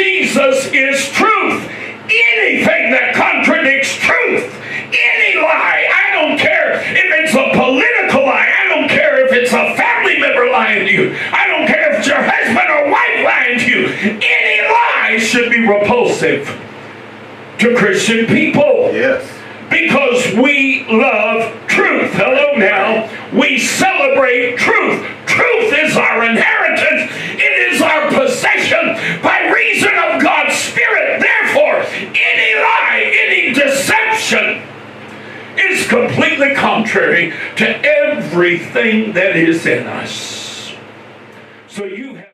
Jesus is truth. Anything that contradicts truth, any lie, I don't care if it's a political lie, I don't care if it's a family member lying to you, I don't care if it's your husband or wife lying to you, any lie should be repulsive to Christian people. Yes. Because we love truth. Hello now. We celebrate truth. Truth is our inheritance. It is our possession is completely contrary to everything that is in us. So you have